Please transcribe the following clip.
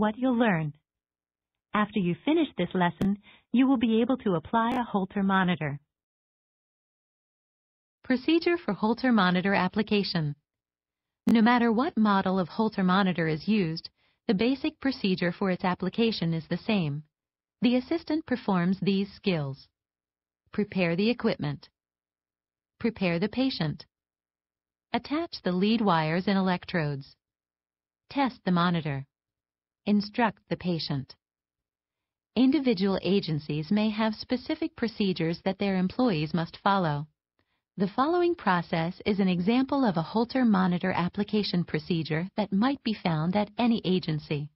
what you'll learn. After you finish this lesson, you will be able to apply a Holter monitor. Procedure for Holter monitor application. No matter what model of Holter monitor is used, the basic procedure for its application is the same. The assistant performs these skills. Prepare the equipment. Prepare the patient. Attach the lead wires and electrodes. Test the monitor. Instruct the patient. Individual agencies may have specific procedures that their employees must follow. The following process is an example of a Holter monitor application procedure that might be found at any agency.